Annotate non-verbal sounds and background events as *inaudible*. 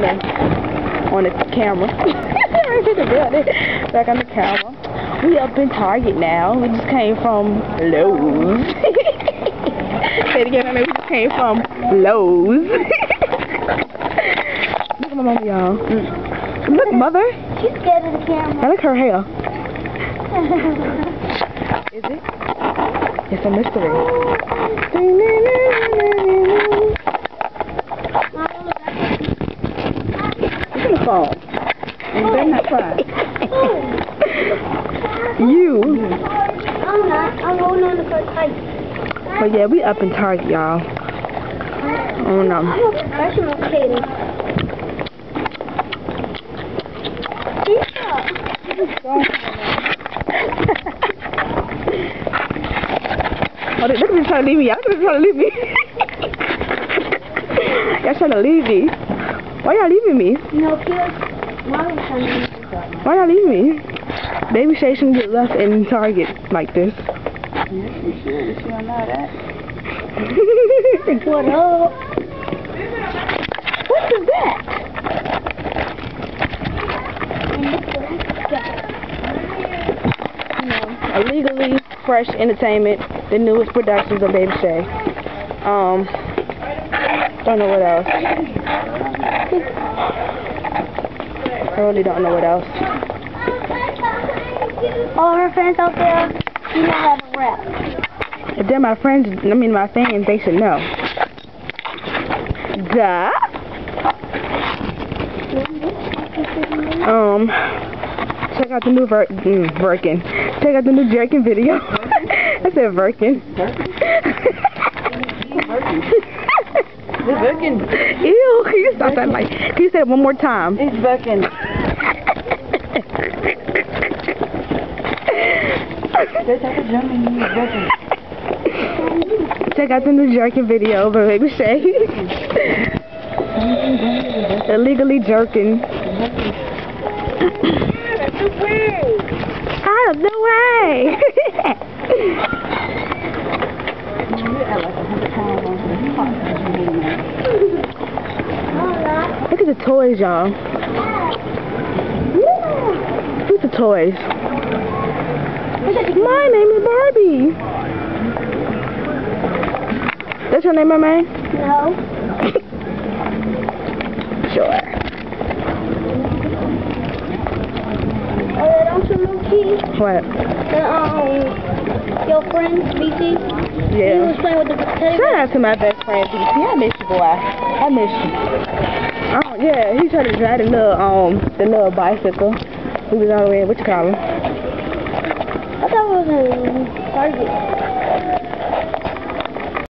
the on the camera. *laughs* Back on the camera. We up in Target now. We just came from Lowe's. *laughs* Say it again, I mean, we just came from Lowe's. *laughs* Look at my mama, y'all. Mm. Look, mother. She's scared of the camera. I like her hair. Is it? It's a mystery. It's gonna fall. You better not cry. You. I'm not. I'm holding on to her tight. But yeah, we up in Target, y'all. Oh no. I'm um, a professional kid. Oh, they- look at me trying to leave me. Y'all me trying to leave me. *laughs* y'all trying to leave me. Why y'all leaving me? No, kids. Mom was trying to do something. Why y'all leaving me? Babie Shay shouldn't get left in Target like this. Yes, you should. She don't know that. what *laughs* up? What is that? Illegally fresh entertainment, the newest productions of Babie Shay. Um, don't know what else. I really don't know what else. All her fans out there, you know how to rap. If they're my friends, I mean my fans, they should know. Duh. Um, check out the new Ver mm, Virkin. Check out the new Jerkin video. *laughs* I said Virkin. *laughs* It's working. Ew, can *laughs* you stop that like, can you say it one more time? It's working. There's like a German it's working. Check out the new jerking video by Babie Shay. Illegally jerking. Out of the way! *laughs* Look at the toys, y'all. Look at the toys. My name is Barbie. That's your name, my man? No. *laughs* Sure. Don't you know, Keith? What? The, um, your friend? He Yeah. was playing with the Shout out to my best friend, BC. I miss you, boy. I miss you. Oh, yeah, he tried to drive the little, um, the little bicycle. He was on the way, what you call him? I thought it was in Target.